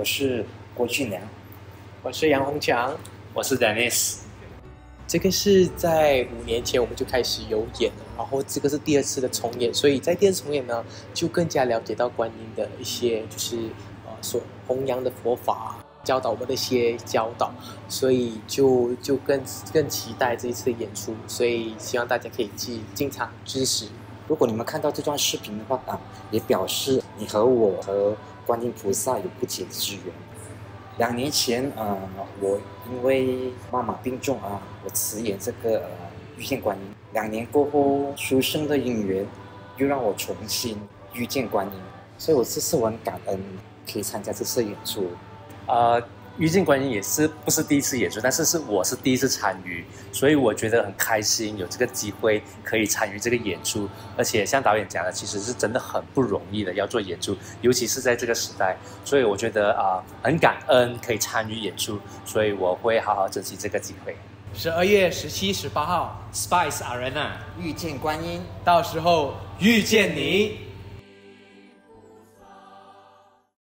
我是郭俊良，我是杨红强，我是 Dennis。这个是在五年前我们就开始有演了，然后这个是第二次的重演，所以在第二次重演呢，就更加了解到观音的一些就是呃所弘扬的佛法，教导我们的一些教导，所以就就更更期待这一次的演出，所以希望大家可以去进场支持。如果你们看到这段视频的话啊，也表示你和我和观音菩萨有不解之缘。两年前啊，我因为妈妈病重啊，我辞演这个遇见观音。两年过后，书生的姻缘又让我重新遇见观音，所以我这次我很感恩可以参加这次演出。呃。遇见观音也是不是第一次演出，但是是我是第一次参与，所以我觉得很开心，有这个机会可以参与这个演出。而且像导演讲的，其实是真的很不容易的，要做演出，尤其是在这个时代。所以我觉得啊，很感恩可以参与演出，所以我会好好珍惜这个机会。十二月十七、十八号，Spice Arena 遇见观音，到时候遇见你。